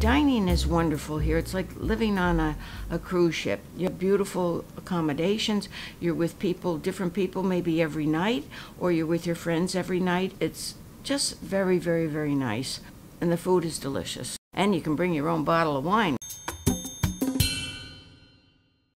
Dining is wonderful here. It's like living on a, a cruise ship. You have beautiful accommodations. You're with people, different people, maybe every night, or you're with your friends every night. It's just very, very, very nice. And the food is delicious. And you can bring your own bottle of wine.